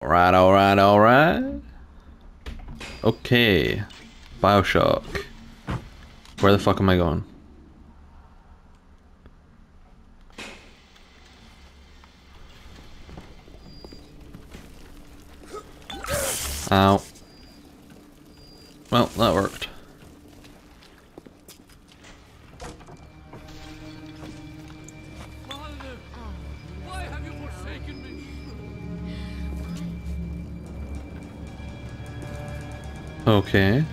Alright, alright, alright. Okay. Bioshock. Where the fuck am I going? Ow. Well, that worked. Okay.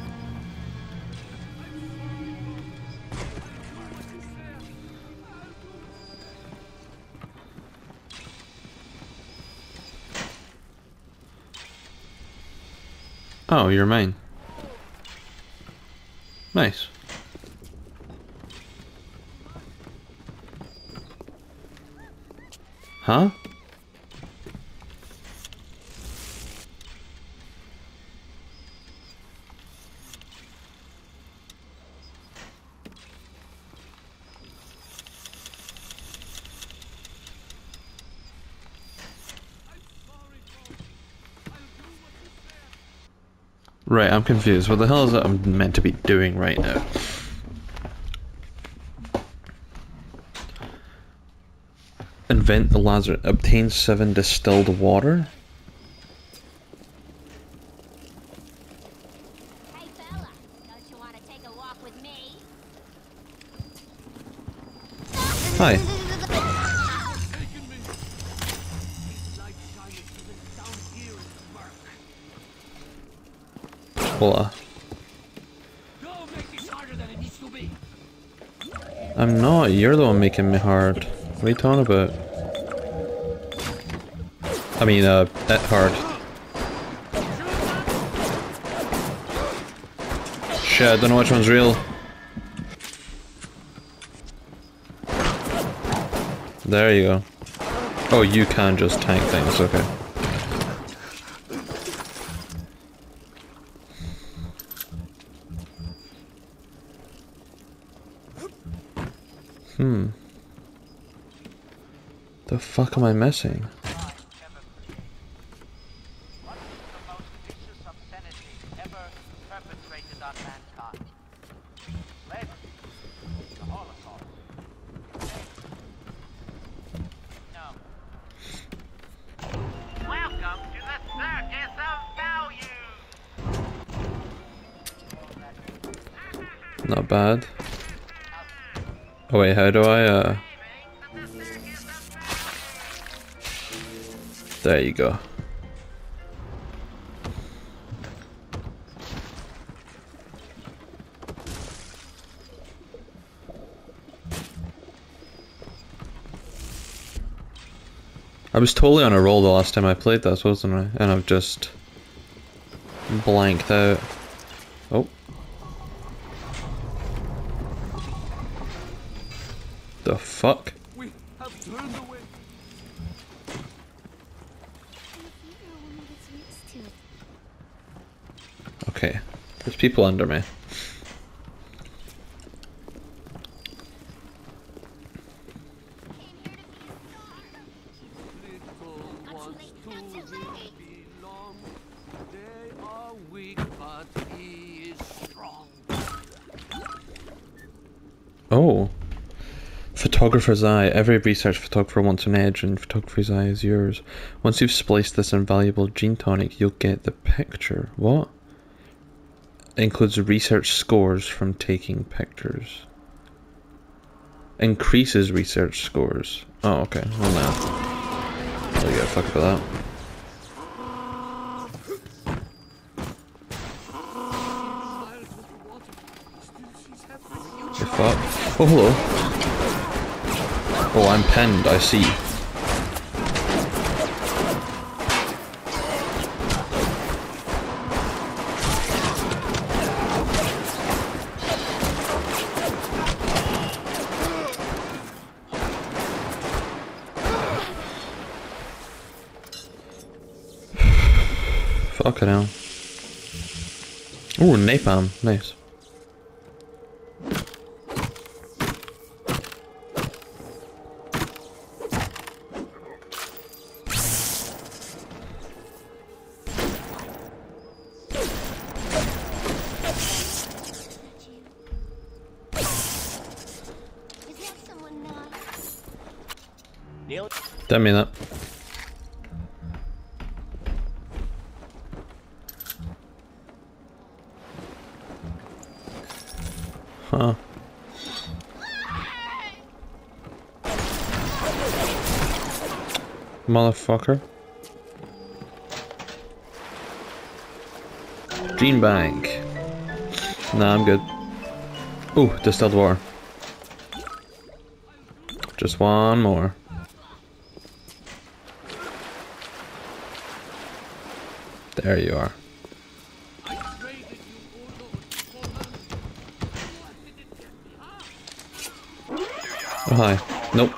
Oh, you're mine. Nice. Huh? Right, I'm confused. What the hell is that I'm meant to be doing right now? Invent the Lazarus. Obtain seven distilled water? Hey fella, don't you want to take a walk with me? Hi. Forsaken me. These light shines even down here in the murk. Hola. Go make this harder than it needs to I'm not. You're the one making me hard. What are you talking about? I mean, uh, that hard. Shit, I don't know which one's real. There you go. Oh, you can just tank things, okay. Hmm. The fuck am I missing? There you go. I was totally on a roll the last time I played this, wasn't I? And I've just blanked out. He is strong. Oh. Photographer's eye. Every research photographer wants an edge, and photographer's eye is yours. Once you've spliced this invaluable gene tonic, you'll get the picture. What? Includes research scores from taking pictures. Increases research scores. Oh, okay. Well, now. I'll get a fuck about that. The fuck? Oh, hello. Oh, I'm pinned, I see. Crocodile. Ooh, napalm. Nice. Damn me that. Motherfucker. Gene Bank. Nah, I'm good. Ooh, distilled water. Just one more. There you are. I traded you,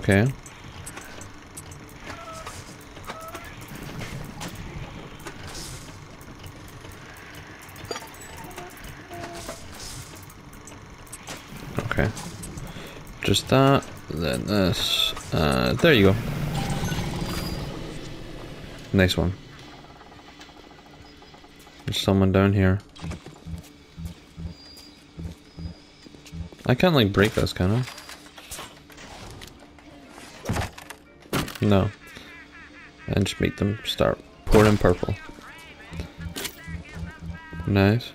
Okay. Okay. Just that, then this. Uh, there you go. Nice one. There's someone down here. I can't like break this, can I? No. And just make them start pouring purple. Nice.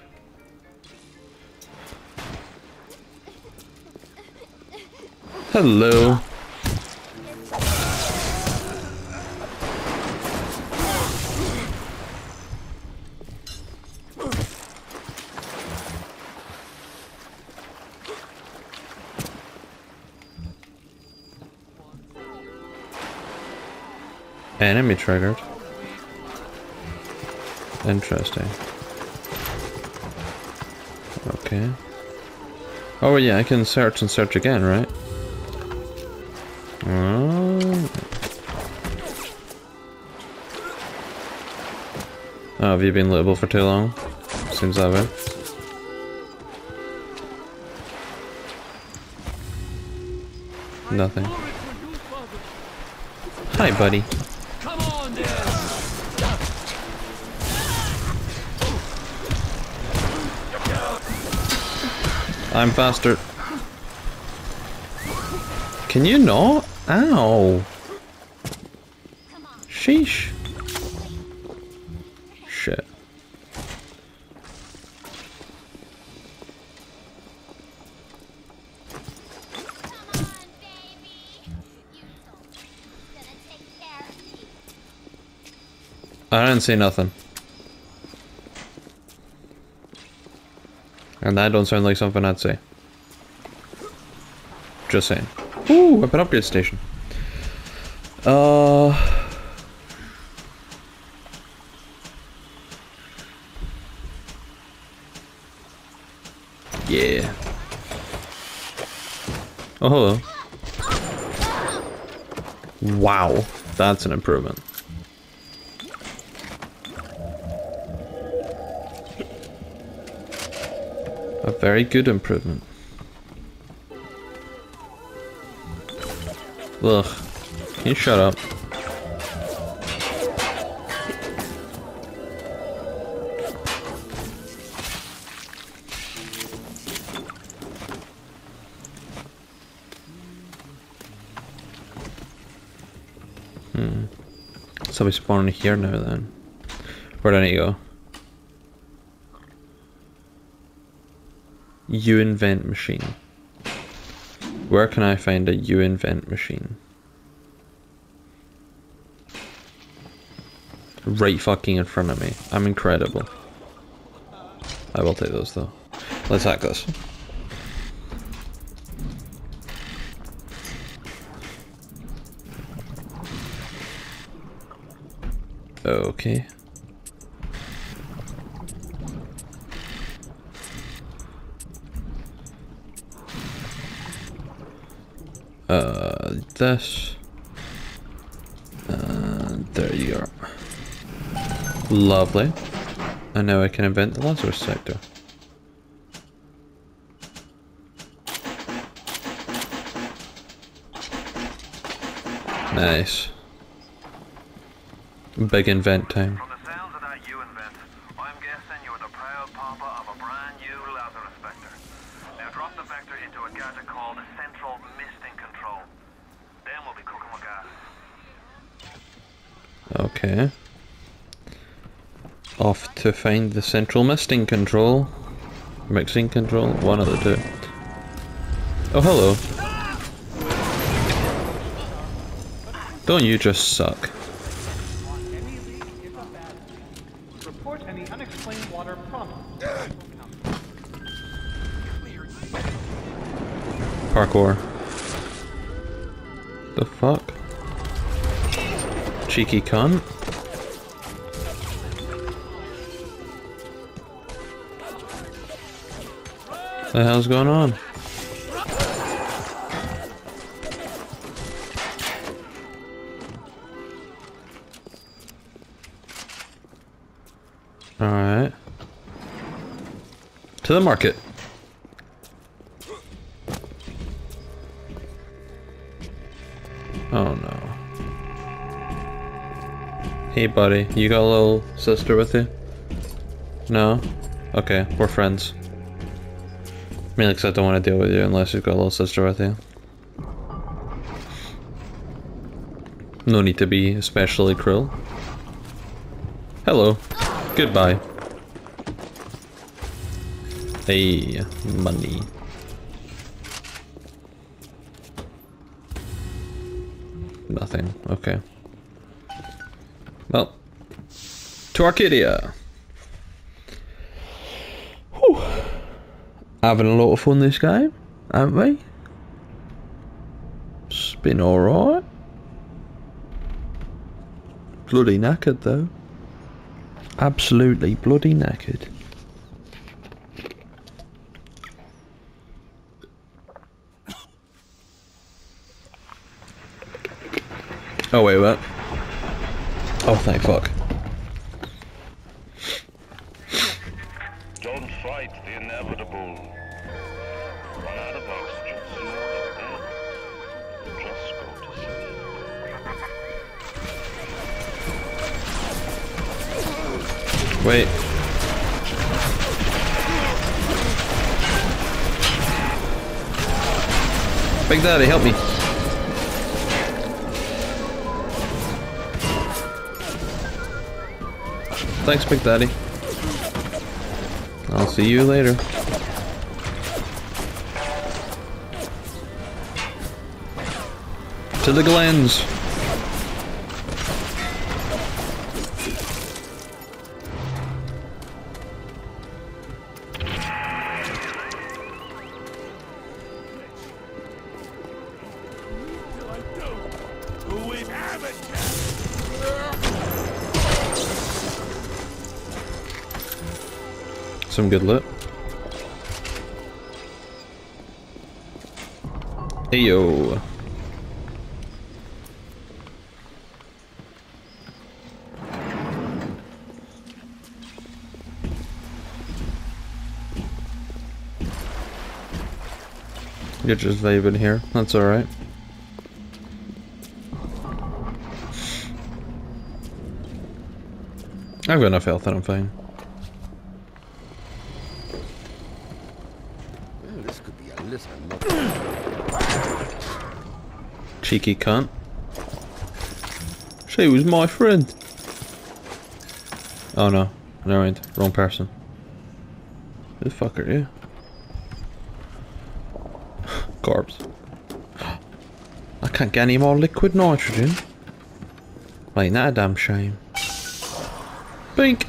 Hello. Enemy triggered. Interesting. Okay. Oh yeah, I can search and search again, right? Oh. Oh, have you been litable for too long? Seems that way. Nothing. Hi, buddy. I'm faster. Can you not? Ow. Sheesh. Shit. I didn't baby. You told me you were gonna take care of me. I didn't say nothing. And that don't sound like something I'd say. Just saying. Ooh, an upgrade station. Uh. Yeah. Oh, hello. Wow, that's an improvement. Very good improvement. Ugh. Can you shut up? Hmm. So we spawn here now then. Where do I need to go? U-Invent machine. Where can I find a U-Invent machine? Right fucking in front of me. I'm incredible. I will take those though. Let's hack this. Okay. Uh, this. Uh, there you are. Lovely. And now I can invent the Lazarus Vector. Nice. Big invent time. To find the central misting control. Mixing control, one of the two. Oh, hello. Don't you just suck? Any leak is a bad leak. Report any unexplained water promptly. Parkour. The fuck? Cheeky cunt. The hell's going on? Alright. To the market. Oh no. Hey buddy, you got a little sister with you? No? Okay, we're friends. Mainly because I don't want to deal with you unless you've got a little sister with you. No need to be especially cruel. Hello. Goodbye. Hey, money. Nothing. Okay. Well, to Arcadia. Having a lot of fun this game, haven't we? It's been alright. Bloody knackered though. Absolutely bloody knackered. Oh wait, what? Oh thank fuck. Don't fight the inevitable. Wait. Big Daddy, help me. Thanks, Big Daddy. I'll see you later. To the Glens. Some good loot. Ayo. You're just vibing here. That's alright. I've got enough health and I'm fine. Could be a little more. Cheeky cunt. She was my friend. Oh no. Never mind. Wrong person. Who the fuck are you? Corpse. I can't get any more liquid nitrogen. Ain't that a damn shame. Bink!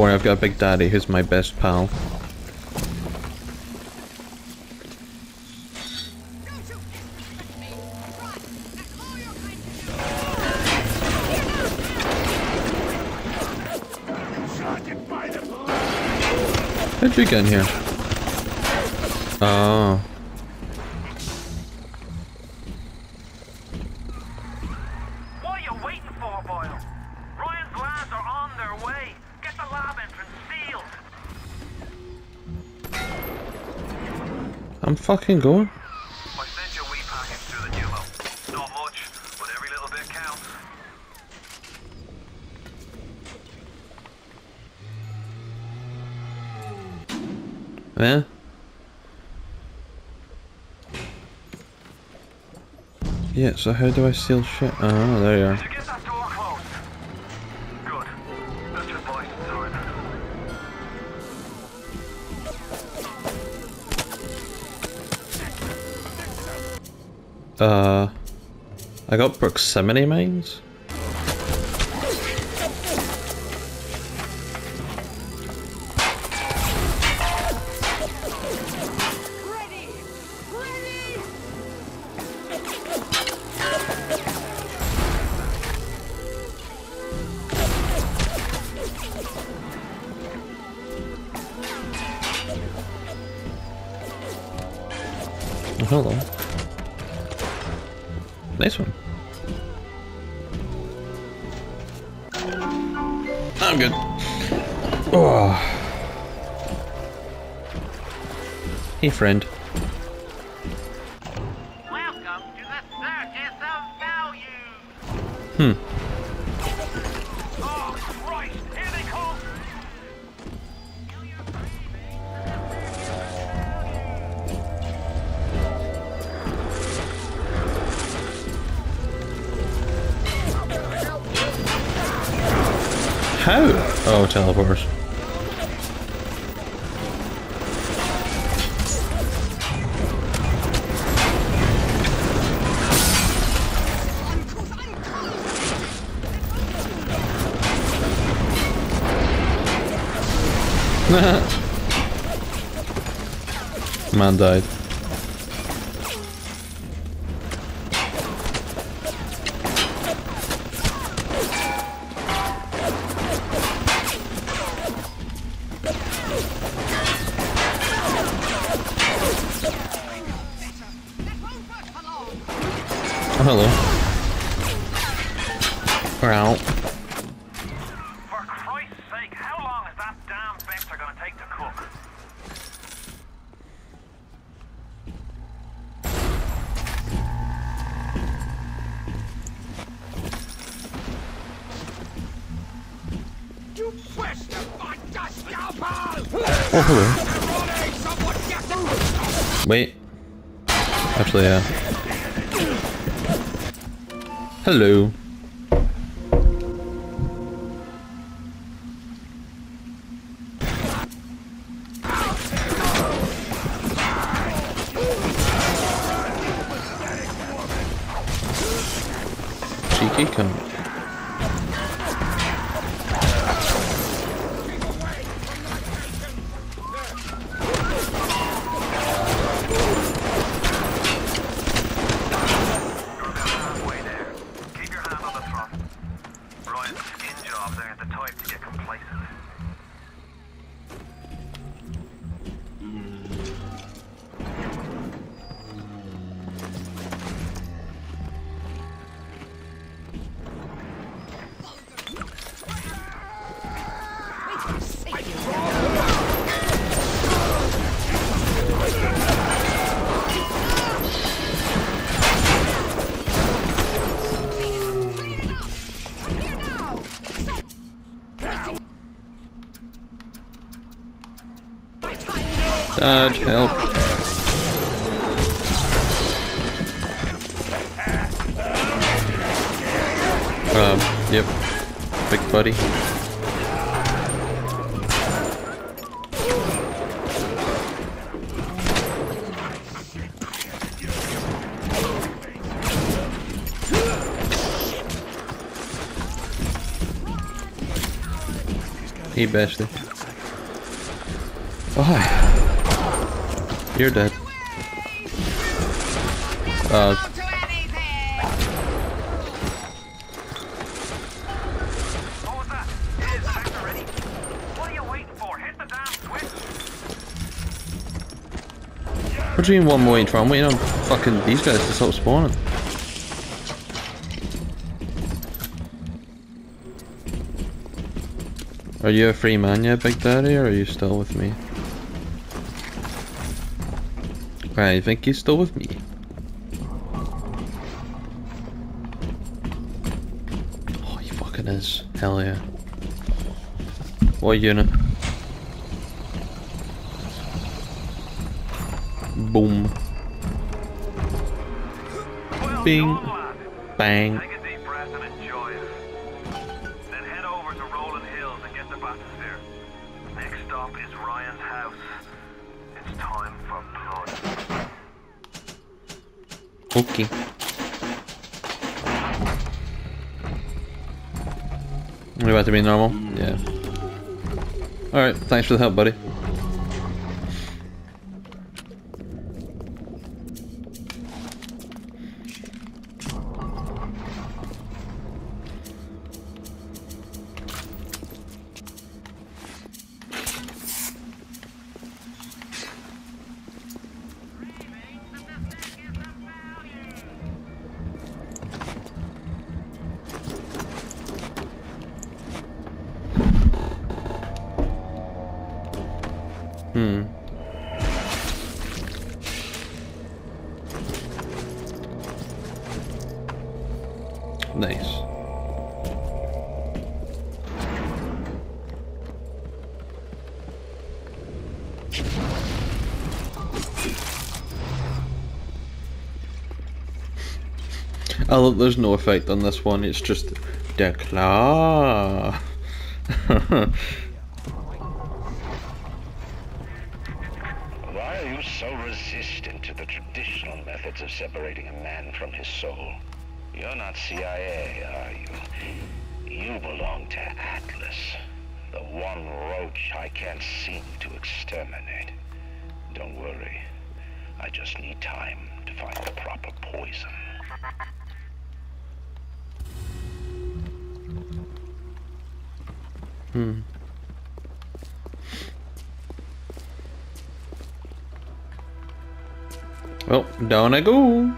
Don't worry, I've got a big daddy who's my best pal. How'd you get in here? Uh, I'm fucking going. I sent you wee package through the pneumo. Not much, but every little bit counts. Yeah. Yeah, so how do I seal shit? Oh, there you are. Uh, I got proximity mines. Friend. Welcome to the Circus of Value. Hmm. Oh, Christ! Here they come! How? Oh, teleport. Man died. Cheeky cunt. Bashley. Oh, hi. You're dead. Uh, What do you mean one more intro? I'm waiting on fucking these guys to stop spawning. Are you a free man yet, Big Daddy, or are you still with me? I think he's still with me. Oh, he fucking is. Hell yeah. What unit? Boom. Bing. Bang. Okay. We about to be normal? Yeah. Alright, thanks for the help, buddy. Hmm. Nice. Oh, there's no effect on this one, it's just the separating a man from his soul? You're not CIA, are you? You belong to Atlas, the one roach I can't seem to exterminate. Don't worry. I just need time to find the proper poison. Hmm. Well, down I go.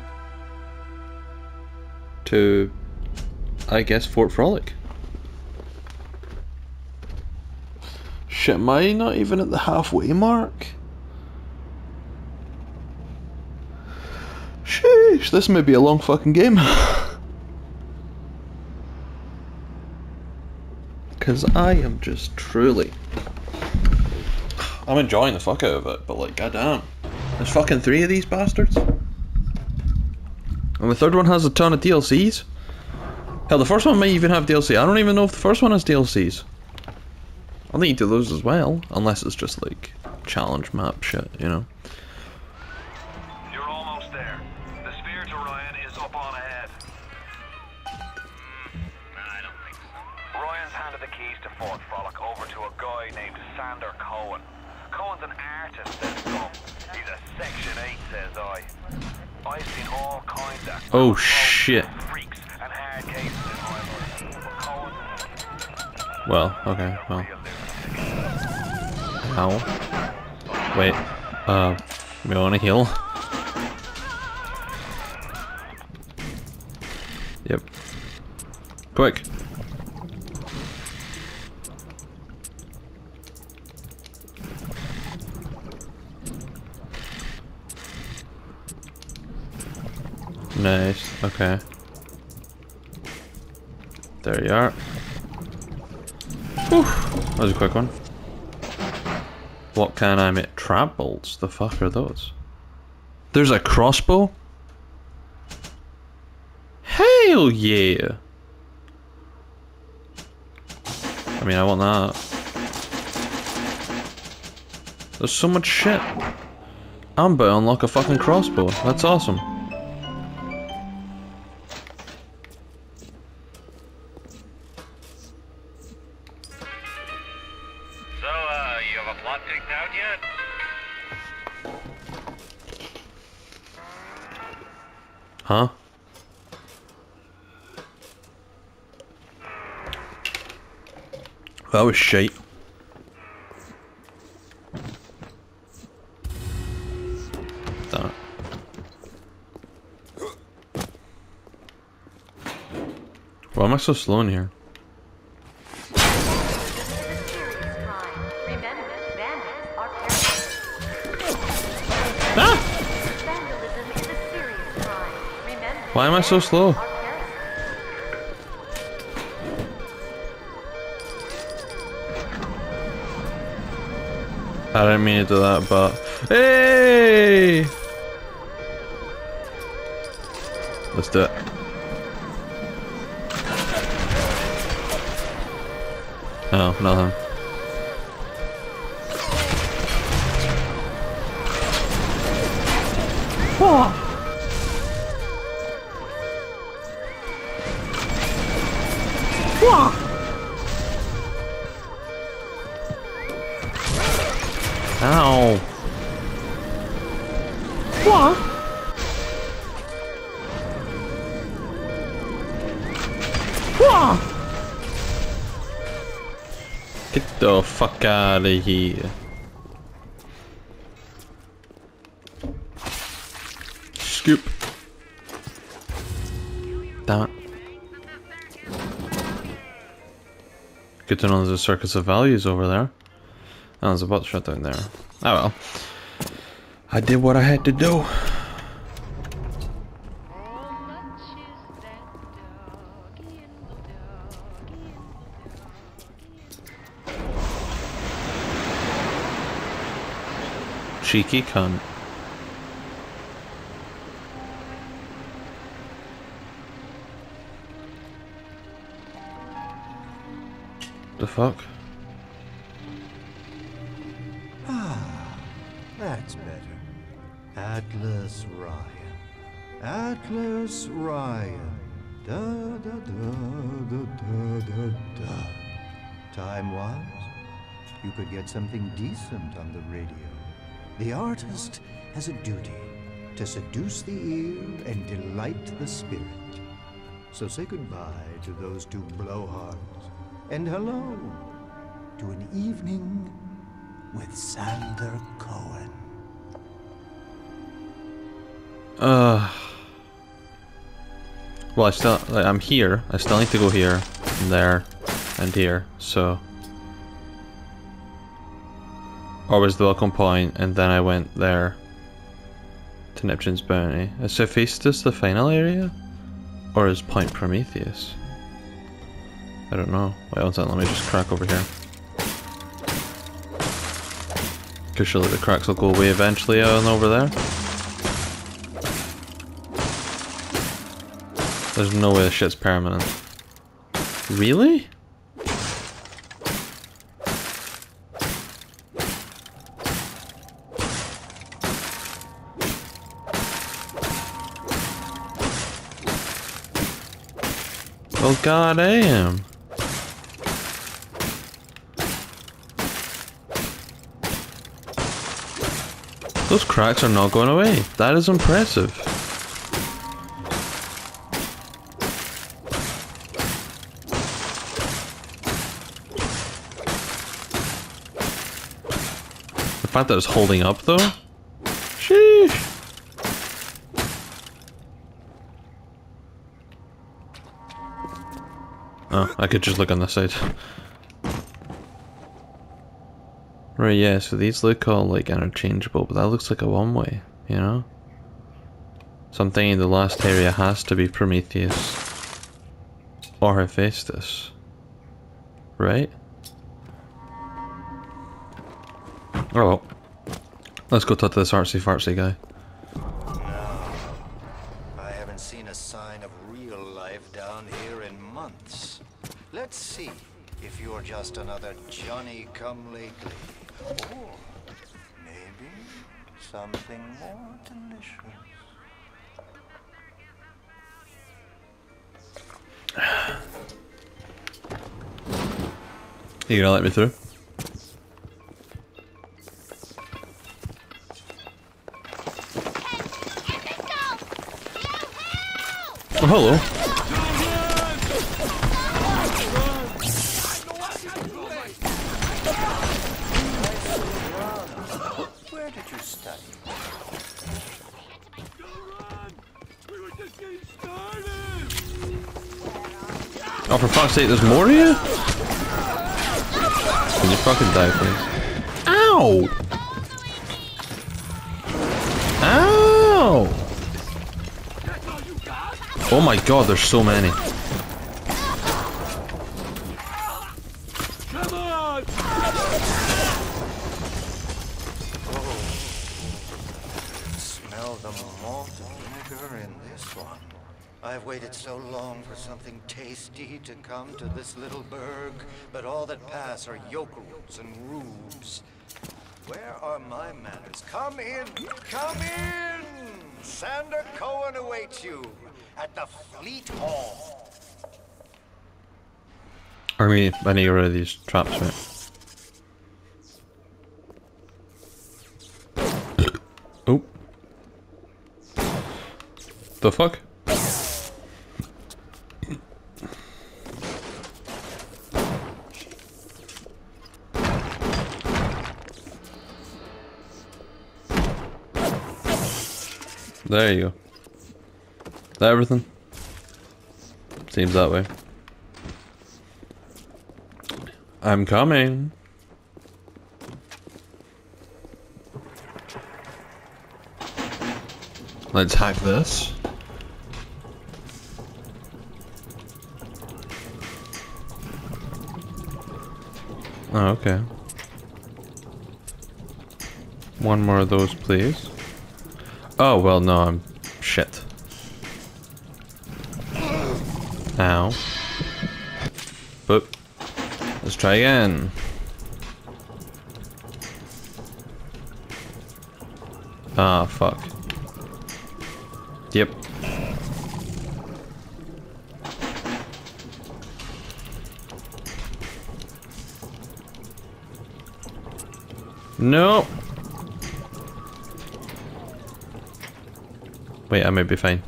To, I guess, Fort Frolic. Shit, am I not even at the halfway mark? Sheesh, this may be a long fucking game. Because I am just truly. I'm enjoying the fuck out of it, but like, goddamn. There's fucking three of these bastards. And the third one has a ton of DLCs. Hell, the first one may even have DLC. I don't even know if the first one has DLCs. I'll need to those as well, unless it's just like challenge map shit, you know. But shit. Well, okay, well. Ow. Wait, uh, we want to heal? Yep. Quick. Nice, okay. There you are. Whew, that was a quick one. What can I make? Trap bolts? The fuck are those? There's a crossbow? Hell yeah! I mean, I want that. There's so much shit. To unlock a fucking crossbow. That's awesome. Not out yet. Huh? That was shit. That. Why am I so slow in here? Why am I so slow? I didn't mean to do that, but hey! Let's do it. Oh, nothing. Ow! Get the fuck out of here. Scoop. Damn it. Good to know there's a circus of values over there. Oh, there's a bot shot down there. Oh well. I did what I had to do. Cheeky cunt. The fuck? Ah, that's better. Atlas Ryan. Atlas Ryan. Da da da da da da da. Time wise, you could get something decent on the radio. The artist has a duty to seduce the ear and delight the spirit. So say goodbye to those two blowhards and hello to an evening with Sander Cohen. Uh. Well, I still, I'm here. I still need to go here, and there, and here. So. Or was the welcome point, and then I went there. To Neptune's bounty. Is Hephaestus the final area? Or is Point Prometheus? I don't know. Wait one second, let me just crack over here. Cause surely the cracks will go away eventually out and over there. There's no way this shit's permanent. Really? Well, god damn. Those cracks are not going away. That is impressive. The fact that it's holding up though? I could just look on this side. Right, yeah, so these look all like interchangeable, but that looks like a one way, you know? So I'm thinking the last area has to be Prometheus. Or Hephaestus. Right? Oh well. Let's go talk to this artsy fartsy guy. I haven't seen a sign of real life down here in months. Let's see if you're just another Johnny come lately. Or maybe something more delicious. You gonna let me through? Oh, hello. Sake, there's more you? Can you fucking die, please? Ow! Ow! Oh my god, there's so many. Come on! Smell the malt vinegar in this one. I've waited so long for something tasty to come to this little burg, but all pass are yokels and rubes. Where are my manners? Come in! Come in! Sander Cohen awaits you at the Fleet Hall. I mean, I need to rid of these traps, right? oh. The fuck? There you go. Is that everything? Seems that way. I'm coming. Let's hack this. Oh, okay. One more of those, please. Oh, well, no, I'm... Shit. Ow. Boop. Let's try again. Ah, fuck. Yep. No. Wait, I might be fine.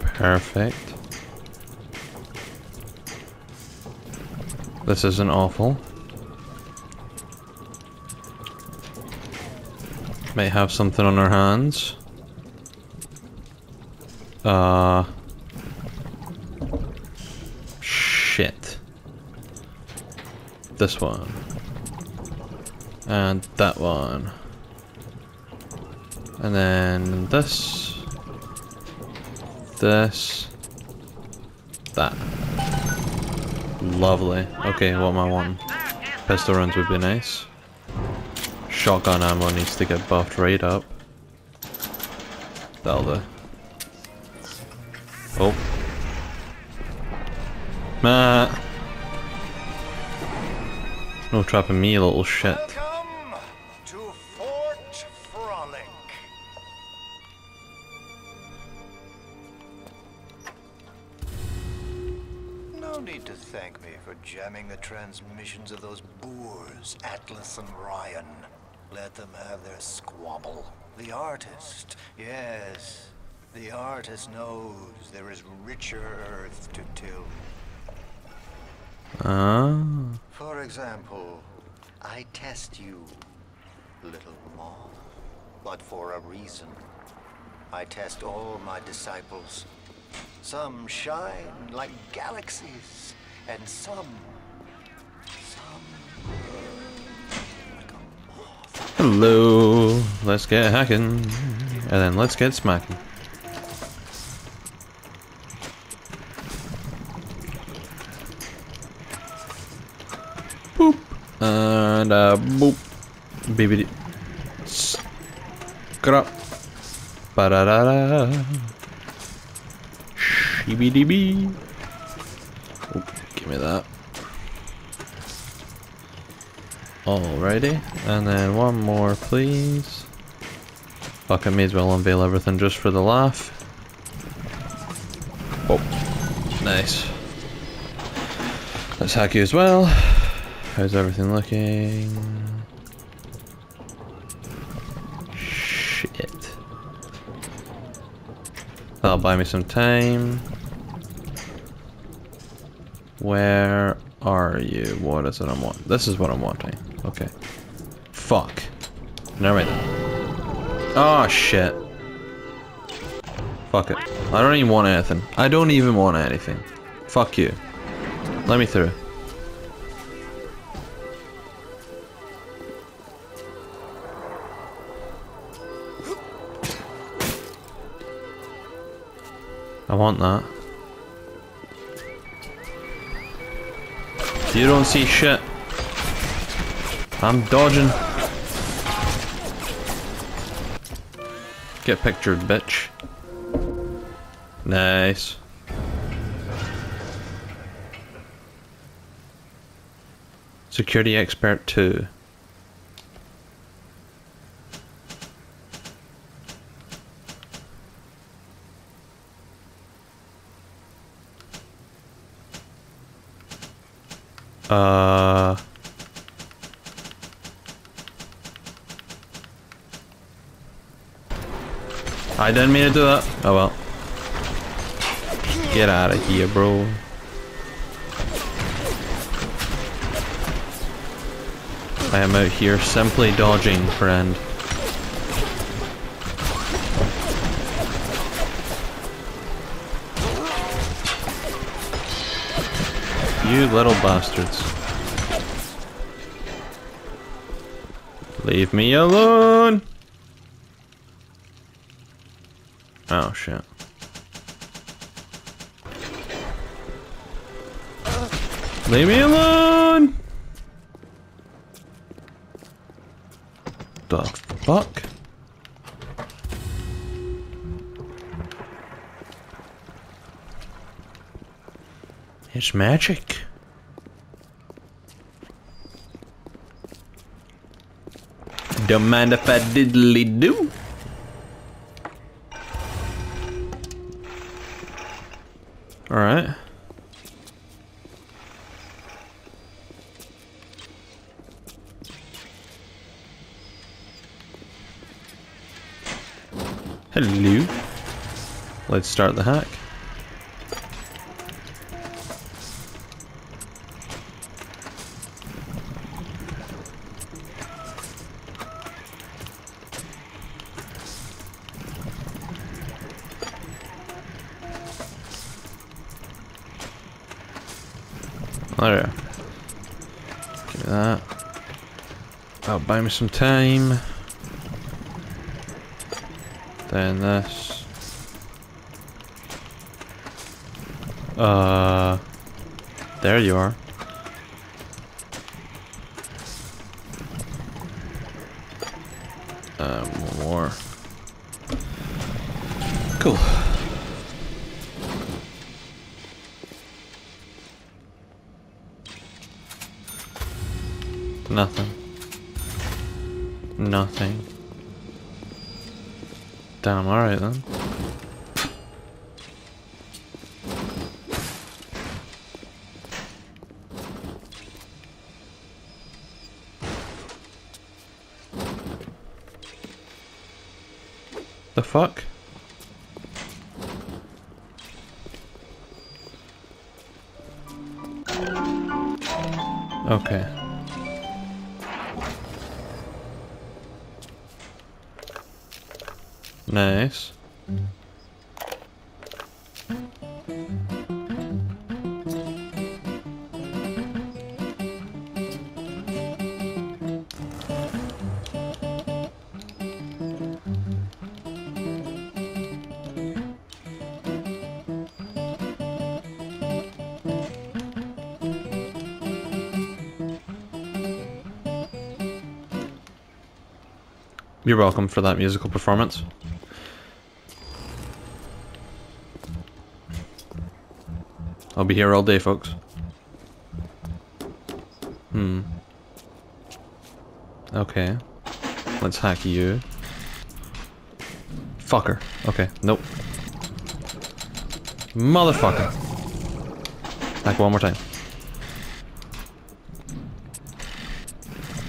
Perfect. This isn't awful. Might have something on our hands. Uh. Shit. This one. And that one. And then this. This. That. Lovely. Okay, what am I wanting? Pistol rounds would be nice. Shotgun ammo needs to get buffed right up. That'll do. Oh. Matt! No trapping me, little shit. Disciples. Some shine like galaxies, and some, some like. Hello. Let's get hacking. And then let's get smacking. And uh boop. Bibbidi. Scrap. Ba da da da. Shibidi bee. Oh, give me that. Alrighty, and then one more, please. Fuck, I may as well unveil everything just for the laugh. Oh, nice. Let's hack you as well. How's everything looking? That'll buy me some time. Where are you? What is it I'm wanting? This is what I'm wanting. Okay. Fuck. Never mind. Oh shit. Fuck it. I don't even want anything. I don't even want anything. Fuck you. Let me through. I want that. You don't see shit. I'm dodging. Get pictured, bitch. Nice. Security expert 2. Uh I didn't mean to do that. Oh well. Get out of here, bro. I am out here simply dodging, friend. You little bastards. Leave me alone! Oh shit. Leave me alone! The fuck? It's magic. Don't mind if I diddly do. Alright. Hello. Let's start the hack. Buy me some time. Then this. Uh, there you are. Uh, more. Cool. Nothing. Nothing. Damn, alright then. The fuck? Okay. Nice. You're welcome for that musical performance. I'll be here all day, folks. Hmm. Okay. Let's hack you. Fucker. Okay, nope. Motherfucker. Hack one more time.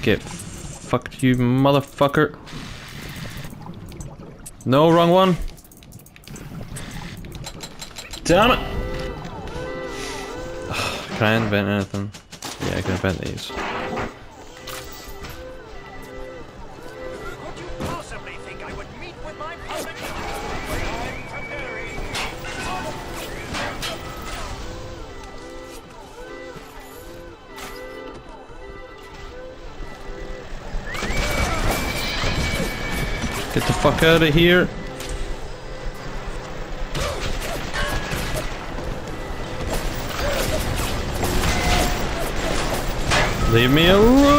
Get fucked, you motherfucker. No, wrong one. Damn it! Try and invent anything. Yeah, I can invent these. Get the fuck out of here. Leave me alone!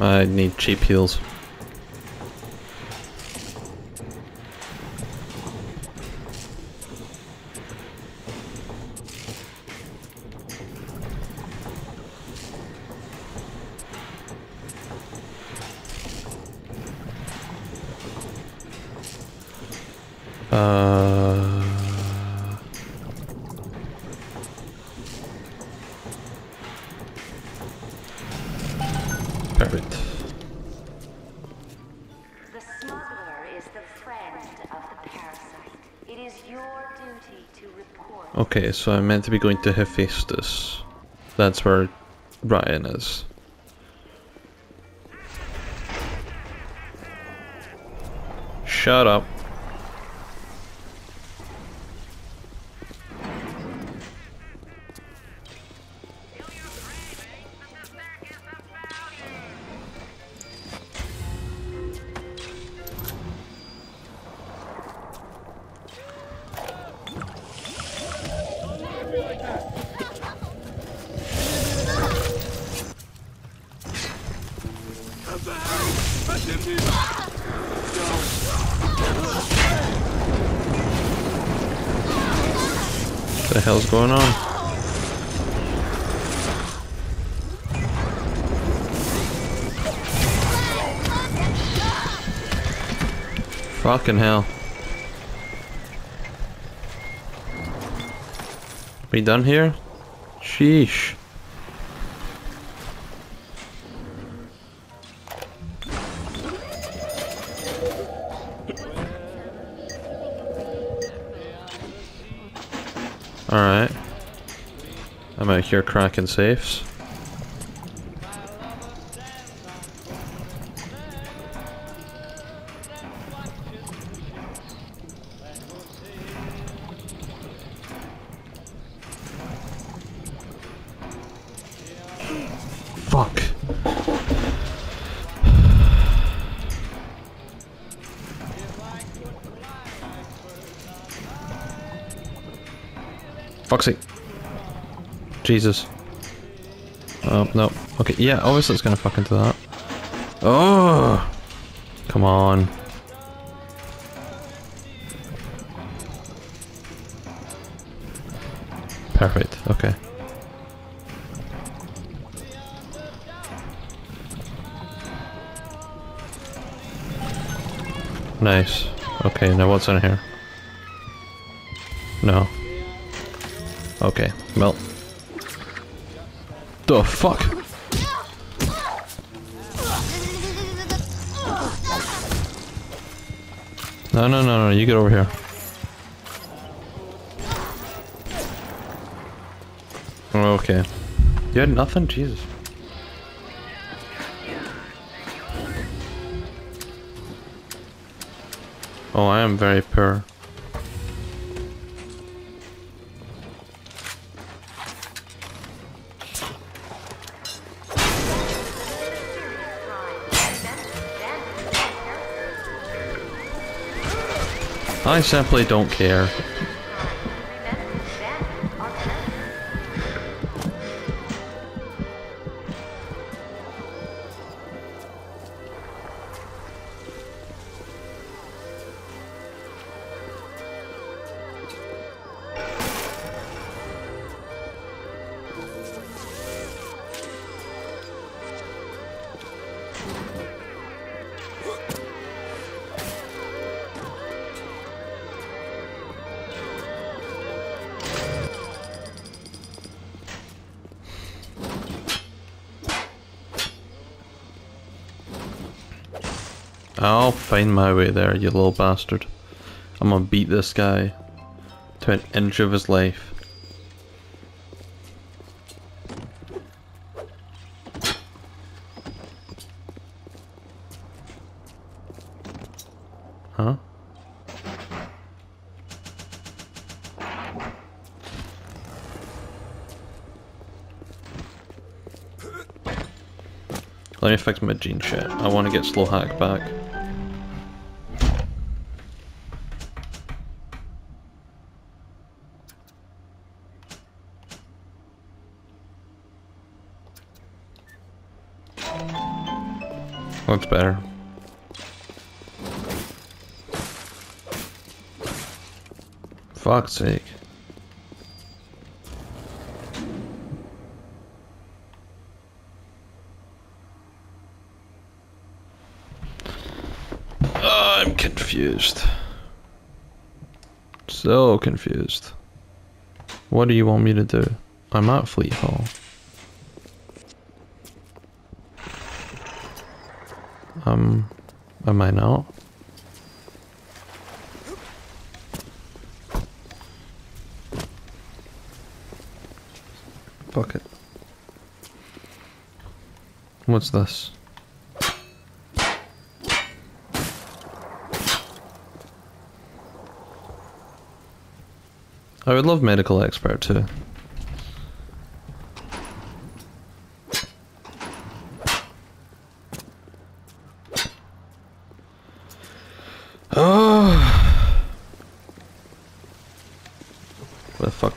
I need cheap heals. So I'm meant to be going to Hephaestus. That's where Ryan is. Shut up. Hell's going on? Fucking hell. We done here? Sheesh. Out here cracking safes. Fuck. Sake. Jesus. Oh, no. Okay, yeah, obviously it's gonna fuck into that. Oh! Come on. Perfect, okay. Nice. Okay, now what's in here? No. Okay, well. The fuck? No, no, no, no, you get over here. Okay. You had nothing? Jesus. Oh, I am very poor. I simply don't care. I'll find my way there, you little bastard. I'm gonna beat this guy to an inch of his life. Huh? Let me fix my gene shit. I want to get slow hack back. Better. Fuck's sake. I'm confused. So confused. What do you want me to do? I'm at Fleet Hall. Am I not? Fuck it. What's this? I would love medical expert too.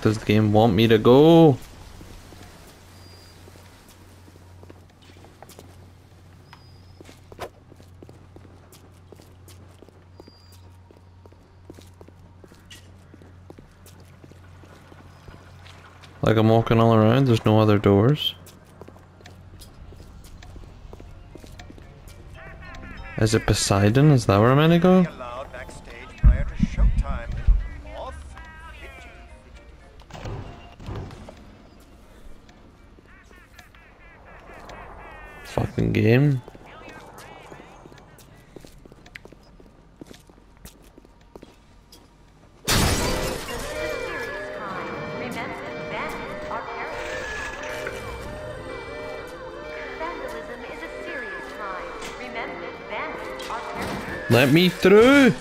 Does the game want me to go? Like I'm walking all around, there's no other doors. Is it Poseidon? Is that where I'm gonna go? Let me through!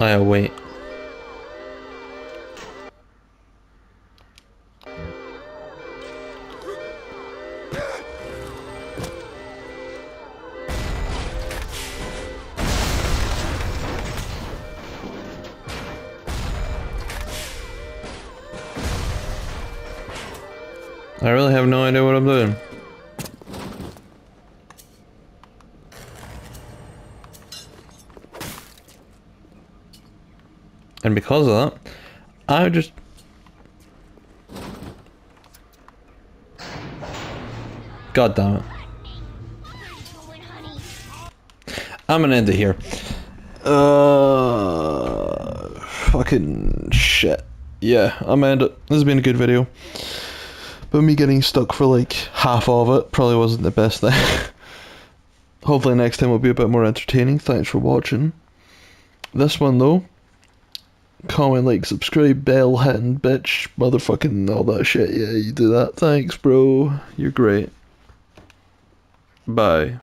I await. Because of that, I just God damn it. I'm gonna end it here. Uh, fucking shit. Yeah, I'm gonna end it. This has been a good video. But me getting stuck for like half of it probably wasn't the best thing. Hopefully next time will be a bit more entertaining. Thanks for watching. This one though, comment, like, subscribe, bell hitting, bitch, motherfucking all that shit. Yeah, you do that. Thanks, bro. You're great. Bye.